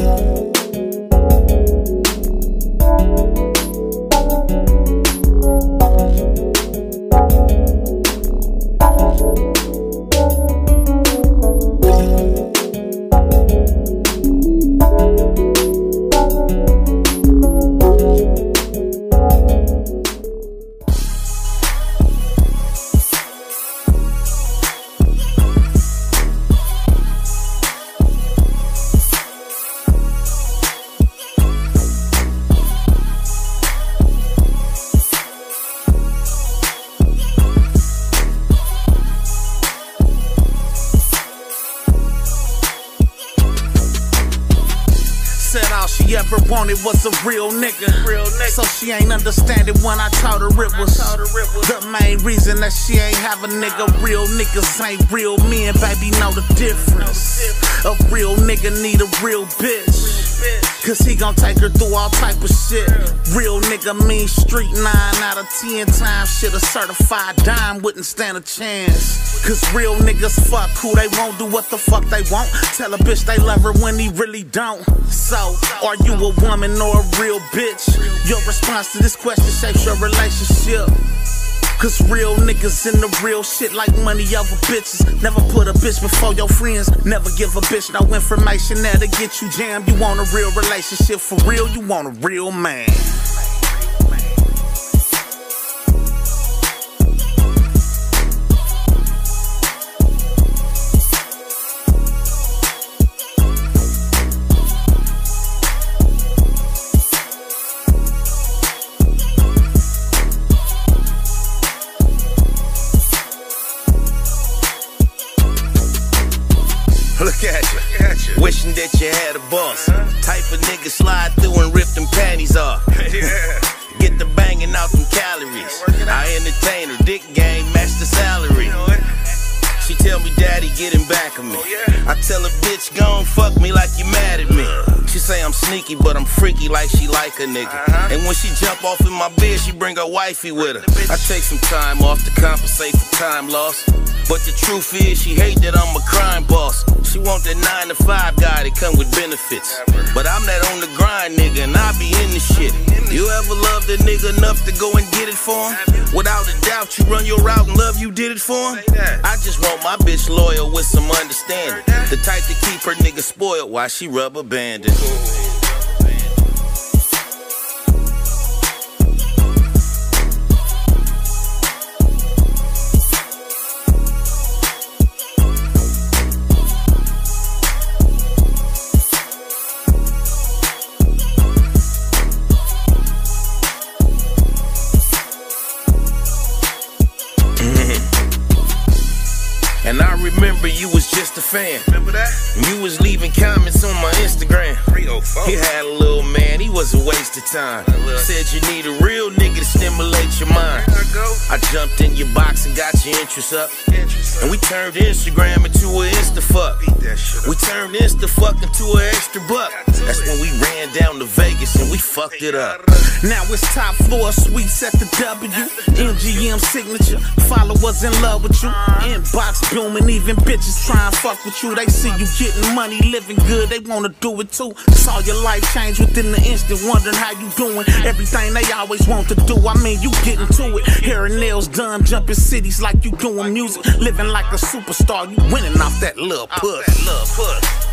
아! Ever wanted was a real nigga. Real nigga. So she ain't understanding when I told her it was. The main reason that she ain't have a nigga. Real niggas ain't real men, baby, know the difference. A real nigga need a real bitch. Cause he gon' take her through all type of shit. Real nigga mean street nine out of ten times. Shit, a certified dime wouldn't stand a chance. Cause real niggas fuck who they won't do what the fuck they want. Tell a bitch they love her when he really don't. So, are you a woman or a real bitch? Your response to this question shapes your relationship. Cause real niggas in the real shit like money over bitches. Never put a bitch before your friends. Never give a bitch no information that'll get you jammed. You want a real relationship for real, you want a real man. Look at you. Wishing that you had a boss. Type of nigga slide through and rip them panties off. Get the banging out them calories. I entertain her, dick game, match the salary. She tell me, Daddy, getting back of me. Oh, I tell her, bitch, gon' fuck me like you mad at me. She say I'm sneaky, but I'm freaky like she like a nigga. And when she jump off in my bed, she bring her wifey with her. I take some time off to compensate for time lost. But the truth is, she hate that I'm a crime boss. She want that nine to five guy that come with benefits. But I'm that on the grind nigga, and I be in the shit. You ever loved a nigga enough to go and get it for him? Without a doubt, you run your route and love you did it for him? I just want my bitch loyal with some understanding. The type to keep her nigga spoiled while she rubber banding. Ooh. And I remember you was just a fan. Remember that? You was leaving comments on my Instagram. 304. He had a little man, he was a waste of time. Said you need a real nigga to stimulate your mind. I go. I jumped in your box and got your interest up. Interest. And we turned Instagram into an Insta fuck. Beat that shit up. We turned Insta fuck into an extra buck. That's when we ran down to Vegas and we fucked it up. Now it's top floor suites at the W. MGM signature. Followers in love with you. Uh-huh. Inbox booming, even bitches try and fuck with you. They see you getting money, living good, they wanna do it too. Saw your life change within the instant, wondering how you doing. Everything they always want to do, I mean, you getting to it. And nails done, jumping cities like you doing music. Living like a superstar, you winning off that. Little puss.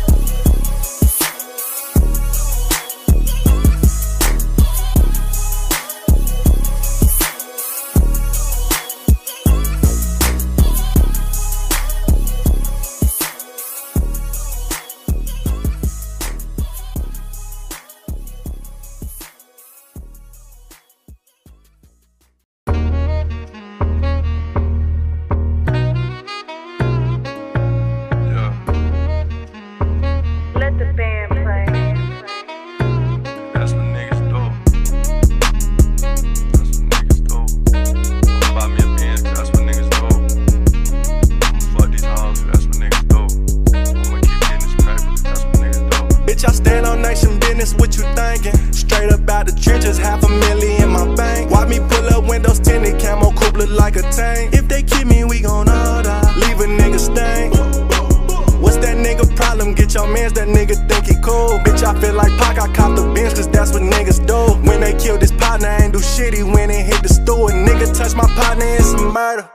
Bitch, I feel like Pac, I cop the bench, cause that's what niggas do. When they kill this partner, I ain't do shit, he went and hit the store. Nigga touch my partner, it's a murder.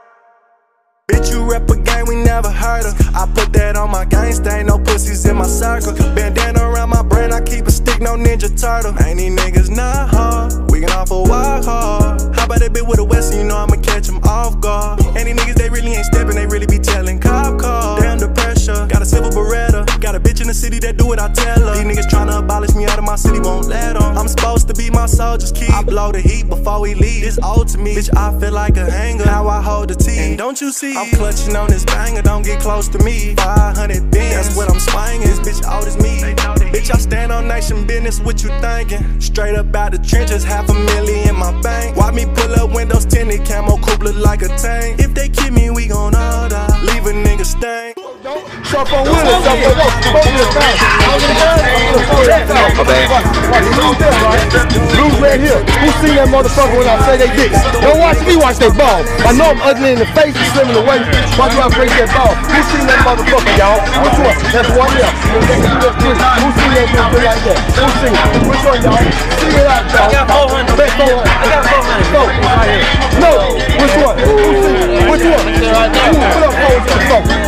Bitch, you rep we never heard of. I put that on my gangsta, ain't no pussies in my circle. Bandana around my brain, I keep a stick, no Ninja Turtle. Ain't these niggas not hard, we can offer walk hard. How about that bit with a West, you know I'ma catch them off guard. And these niggas, they really ain't stepping, they really be telling cop cars. Damn the pressure, got a silver beretta. Got a bitch in the city that do what I tell her. These niggas tryna abolish me out of my city, won't let them. I'm supposed to be my soldier's key. I blow the heat before we leave. It's old to me, bitch, I feel like a hanger. How I hold the T. And don't you see? I'm clutching on this banger, don't get close to me. 500 bins, that's what I'm swinging. This bitch old as me. Bitch, I stand on nation business, what you thinking? Straight up out the trenches, half a million in my bank. Watch me pull up windows tinted, camo coupe look like a tank. If they kill me, we gon' all die. Leave a nigga stain. Stop on with it, stop on Blues right Who's right here. Who seen that motherfucker when I say they dicks? Don't watch me watch that ball. I know I'm ugly in the face and slim in the waist. Watch me break that ball. Who seen that motherfucker, y'all? Which one? That's one, yeah. Who seen that bitch like that? Who seen it? Which one, y'all? Sing it out, y'all. I got 400. Bet 400. I got 400. No. No. Which one? Who seen it? Which one? Who put up 400?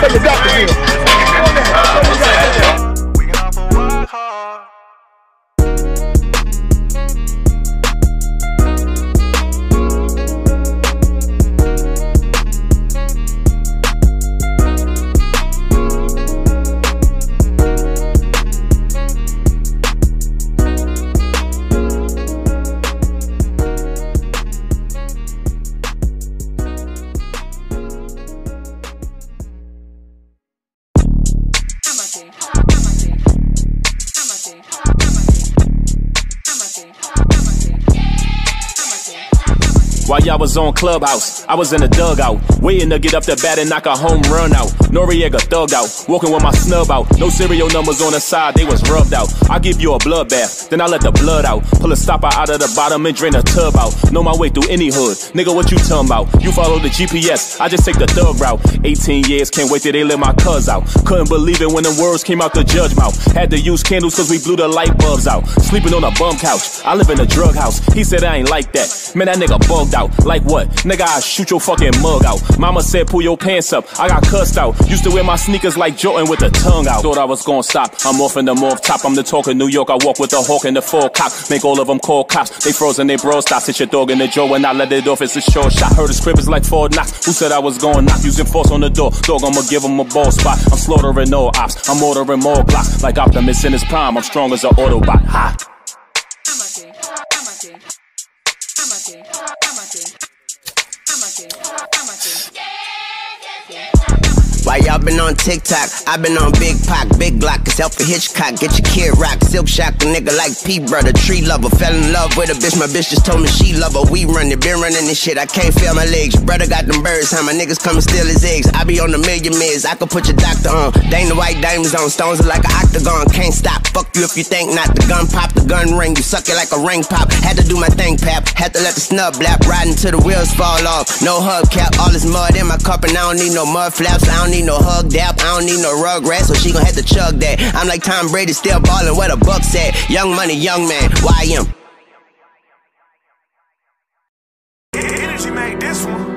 Pay the doctor Y'all was on Clubhouse, I was in the dugout, waiting to get up the bat and knock a home run out. Noriega thug out, walking with my snub out. No serial numbers on the side, they was rubbed out. I give you a bloodbath, then I let the blood out. Pull a stopper out of the bottom and drain the tub out. Know my way through any hood, nigga, what you talking about? You follow the GPS, I just take the thug route. 18 years, can't wait till they let my cuz out. Couldn't believe it when the words came out the judge mouth. Had to use candles cause we blew the light bulbs out. Sleeping on a bum couch, I live in a drug house. He said I ain't like that. Man, that nigga bugged out. Like what? Nigga, I shoot your fucking mug out. Mama said pull your pants up. I got cussed out. Used to wear my sneakers like Jordan with the tongue out. Thought I was gonna stop. I'm off in the morph top. I'm the talk New York. I walk with the hawk and the full cock. Make all of them call cops. They frozen, they bro stop. Hit your dog in the jaw when I let it off. It's a short shot. Heard the script is like four knocks. Who said I was going knock? Using force on the door. Dog, I'ma give him a ball spot. I'm slaughtering all ops. I'm ordering more blocks. Like Optimus in his prime. I'm strong as an Autobot. Ha! thing. How much? Why y'all been on TikTok? I been on Big Pac, Big Glock, it's Alfred Hitchcock. Get your kid rock, silk shock, a nigga like P brother, tree lover. Fell in love with a bitch, my bitch just told me she love her. We run it, been running this shit, I can't feel my legs. Brother got them birds, how my niggas come and steal his eggs. I be on a million mids, I could put your doctor on. Dang the white diamonds on, stones are like an octagon. Can't stop, fuck you if you think not. The gun pop, the gun ring, you suck it like a ring pop. Had to do my thing, pap. Had to let the snub blap, riding till the wheels fall off. No hubcap, all this mud in my cup, and I don't need no mud flaps. I don't need no hug dap, I don't need no rug rat, so she gon' have to chug that. I'm like Tom Brady, still ballin' where the bucks at. Young money, young man, YM. Energy made this one.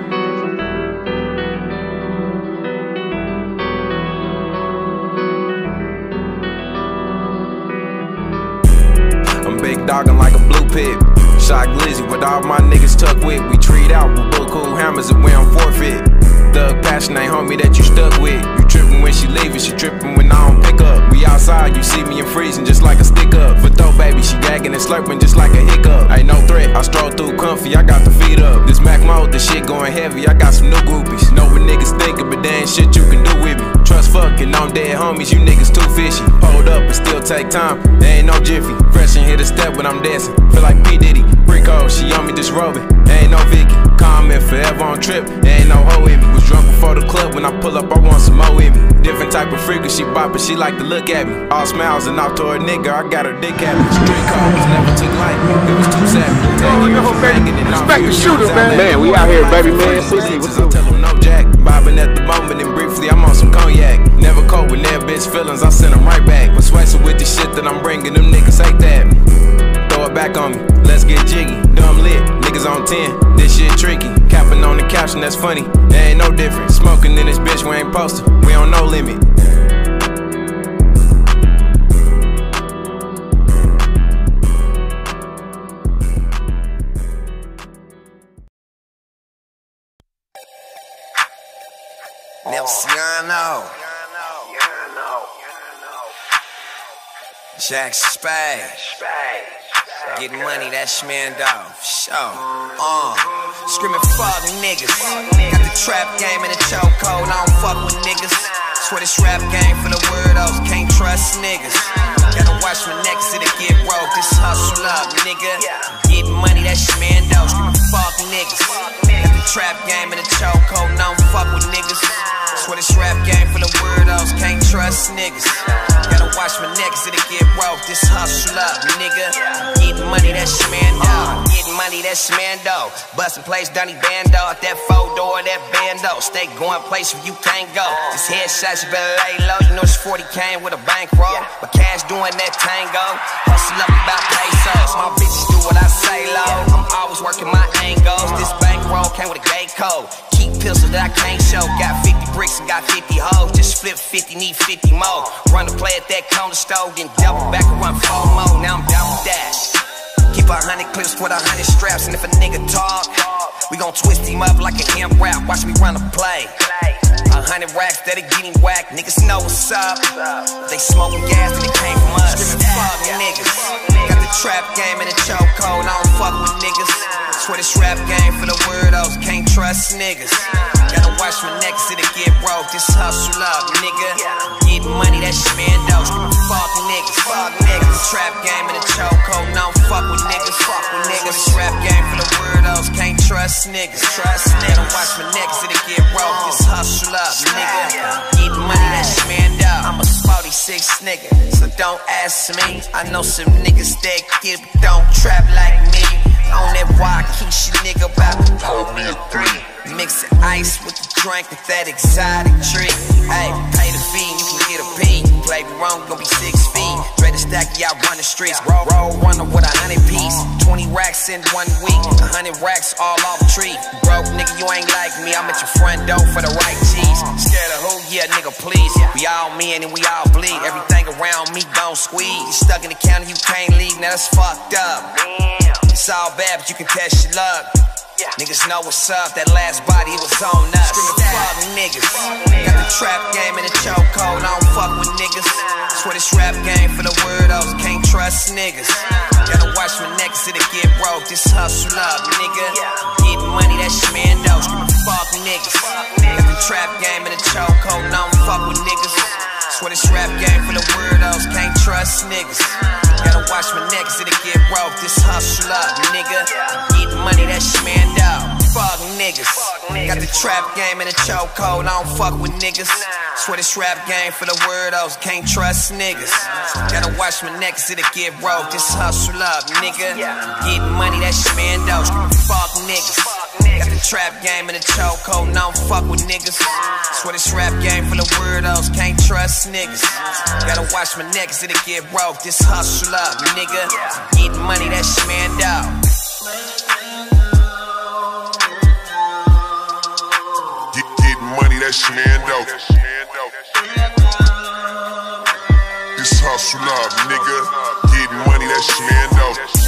I'm big dogging like a blue pit. Shot glizzy with all my niggas tucked with. We treat out with book cool hammers and we on forfeit. Thug passion ain't homie that you stuck with. You trippin' when she leaving, she trippin' when I don't pick up. We outside, you see me in freezing just like a stick up. But though baby, she gagging and slurping just like a hiccup. Ain't no threat, I stroll through comfy, I got the feet up. This Mac mode, the shit going heavy, I got some new groupies. Know what niggas thinking, but there ain't shit you can do with me. Trust fucking on dead homies, you niggas too fishy. Hold up and still take time, there ain't no jiffy. Fresh and hit a step when I'm dancing, feel like P. Diddy. Rico, she on me disrobing, there ain't no Vicky. Comment forever on trip, ain't no hoe with me. Was drunk before the club, when I pull up, I want some more with me. Different type of freaker, she boppin', she like to look at me. All smiles and off to her nigga, I got her dick happy. Street calls never took light, it was too savage. Man. banging, and Respect I'm the shooter, man. Man, we out here, baby, man. Friends, Sissy, what's I up? Tell them no jack, buy Vibing at the moment and briefly I'm on some cognac. Never cope with their bitch feelings, I send them right back. But Persuasive with the shit that I'm bringing, them niggas hate that. Throw it back on me, let's get jiggy. Dumb lit, niggas on 10, this shit tricky. Capping on the couch and that's funny, there ain't no difference. Smoking in this bitch, we ain't posted, we on no limit. Nelciano. Jack Spade. Getting money, that's Shmando. Show. Uh. Screaming fuck niggas. Got the trap game in the chokehold. I don't fuck with niggas. Swear this rap game for the weirdos. Can't trust niggas. Gotta watch my neck so they get broke. This hustle up, nigga. Getting money, that's Shmando. Screaming fuck niggas. Got the trap game in the chokehold. I don't fuck with niggas. Swear this rap game for the weirdos. Can't trust niggas. Gotta watch my neck so they get broke. This hustle up, nigga. Getting money, that's Shmando. Getting money, that's Shmando. Bustin' place, Dunny Bando. That four door, that bando. Stay going place where you can't go. This headshot, you better lay low. You know this 40 came with a bankroll. But cash doing that tango. Hustle up about pesos. My bitches do what I say, low. I'm always working my angles. This bankroll came with a gate code. Keep pistols that I can't show. Got 50 bricks and got 50 hoes. Just flip 50, need 50 more. Run the play at that corner store, then double back run four more. Now I'm down with that. Keep a hundred clips with a hundred straps, and if a nigga talk, we gon' twist him up like a hemp rap. Watch me run a play. A hundred racks that are getting whacked, niggas know what's up. They smoking gas and it came from us. Fuck niggas. Got the trap game in the chokehold, I don't fuck with niggas. Swear this rap game for the weirdos, can't trust niggas. Gotta watch my neck so they get broke. This hustle up, nigga. Getting money, that Shmando. Screaming fuck niggas, fuck niggas. Trap game in the chokehold, I don't fuck with niggas. Fuck with niggas. This rap game for the weirdos, can't trust niggas. Trust niggas. Gotta watch my so they get broke. This hustle up, nigga. Getting money, that Shmando. I'm a 46 nigga, so don't ask me. I know some niggas that get, don't trap like me. On that Waukesha nigga about to hold me a three. Mix the ice with the drink with that exotic treat. Hey, pay the fee, you can get a P. Play wrong, gon' be six feet. Stack, y'all run the streets. Roll, roll runner with a hundred piece. 20 racks in one week. A hundred racks all off tree. Broke nigga, you ain't like me. I'm at your front door for the right cheese. Scared of who? Yeah, nigga, please. We all men and we all bleed. Everything around me gon' squeeze. You stuck in the county, you can't leave. Now that's fucked up. It's all bad, but you can test your luck. Niggas know what's up, that last body was on us. Screaming fuck niggas. Got the trap game in the chokehold, I don't fuck with niggas. Swear this rap game for the weirdos, can't trust niggas. Gotta watch my neck so they get broke, this hustle up, nigga. Getting money, that Shmando. Screaming fuck niggas. Got the trap game in the chokehold, I don't fuck with niggas. Swear this rap game for the weirdos, can't trust niggas. Gotta watch my neck so they get broke, this hustle up, trap game in the chokehold, I don't fuck with niggas. Swear this rap game for the weirdos, can't trust niggas. Gotta watch my neck they get broke, this hustle up, nigga. Getting money, that Shmando. Fuck niggas. Got the trap game in the chokehold, I don't fuck with niggas. Swear this rap game for the weirdos, can't trust niggas. Gotta watch my neck so they get broke, this hustle up, nigga. Getting money, that Shmando. Get, Shmando. This hustle up, nigga. Getting money, that Shmando.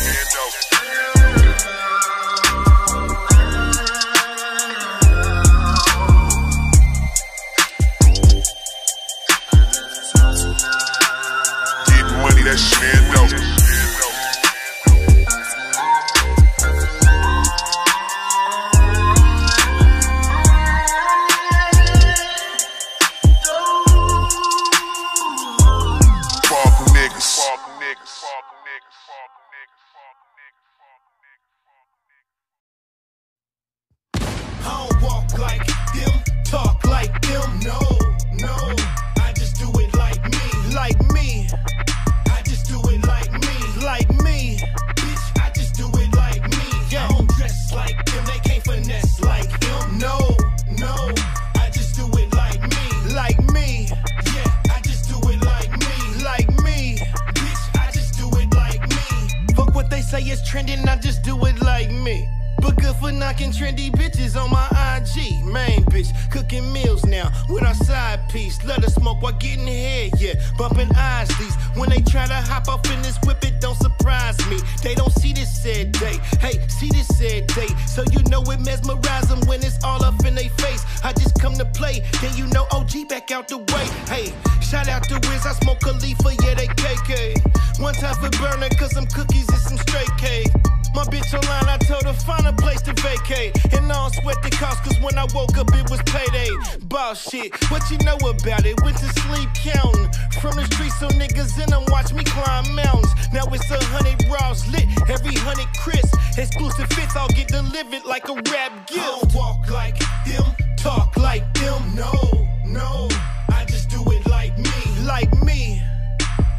What's trending, I just do it like me. But good for knocking trendy bitches on my IG. Main bitch, cooking meals now with our side piece. Let her smoke while getting head, yeah. Bumping eyes these. When they try to hop off in this whip, it don't surprise me. They don't see this said day. Hey, see this said day. So you know it mesmerize them when it's all up in their face. I just come to play, then you know OG back out the way. Hey, shout out to Wiz, I smoke Khalifa, yeah, they KK. One time for burner, cause some cookies is some straight cake. My bitch online, I told her find a place to vacate. And I don't sweat the cost, cause when I woke up, it was payday. Boss shit, what you know about it? Went to sleep counting. From the streets, so niggas in them watch me climb mountains. Now it's a hundred raws lit, every hundred crisp. Exclusive fits, I'll get delivered like a rap gift. I don't walk like them, talk like them. No, no, I just do it like me. Like me.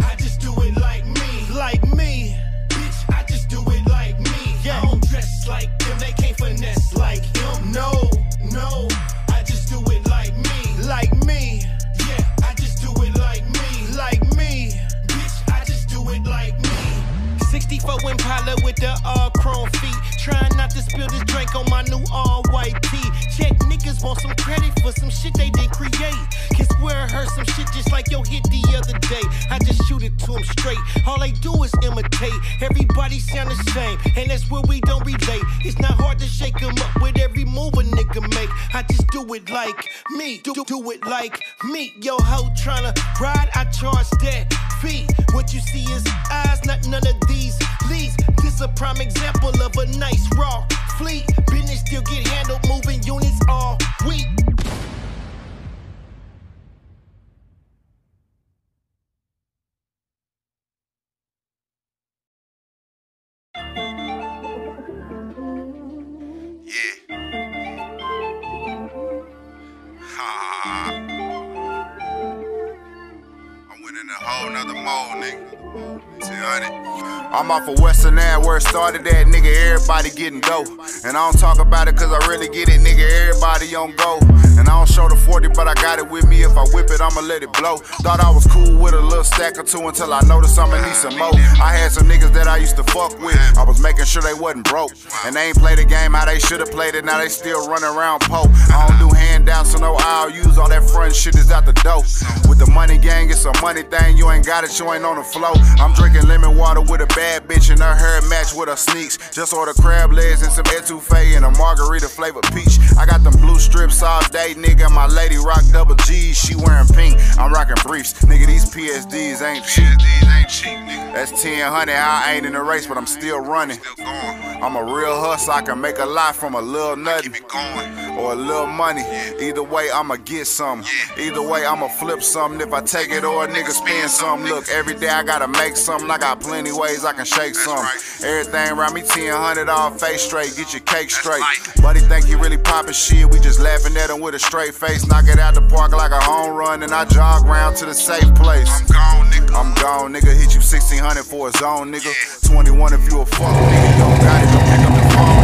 I just do it like me. Like me. With the all chrome feet. Trying not to spill this drink on my new all white tee. Check niggas want some credit for some shit they didn't create. Can swear I heard some shit just like your hit the other day. I just shoot it to them straight. All they do is imitate. Everybody sound the same, and that's where we don't relate. It's not hard to shake them up with every move a nigga make. I just do it like me. Do, do it like me. Yo, hoe tryna ride, I charge that fee. What you see is eyes, not none of these leads. This a prime example of a nice raw fleet. Off of Western Ave where it started at, nigga. Everybody getting dope. And I don't talk about it cause I really get it, nigga. Everybody on go. And I don't show the 40, but I got it with me. If I whip it, I'ma let it blow. Thought I was cool with a little stack or two until I noticed I'ma need some more. I had some niggas that I used to fuck with. I was making sure they wasn't broke. And they ain't played the game how they should've played it. Now they still running around po. I don't do handouts, so no I'll use All that front shit is out the dope. With the money gang, it's a money thing. You ain't got it, you ain't on the flow. I'm drinking lemon water with a bad bitch and her hair match with her sneaks. Just order crab legs and some etouffee and a margarita flavored peach. I got them blue strips all day, nigga. My lady rock double G's, she wearing pink. I'm rocking briefs, nigga. These PSDs ain't cheap. That's 1000. I ain't in the race, but I'm still running. I'm a real hustler. I can make a lot from a little nothing or a little money. Either way, I'ma get some. Either way, I'ma flip something if I take it or a nigga spend some. Look, every day I gotta make something. I got plenty ways I can shake some. Everything around me 1000 all face straight. Get your cake straight. Buddy think he really poppin' shit. We just laughing at him with a straight face. Knock it out the park like a home run. And I jog round to the safe place. I'm gone, nigga. I'm gone, nigga. Hit you 1600 for a zone, nigga. 21 if you a fuck nigga. Don't got it, don't pick up the phone, nigga. You ain't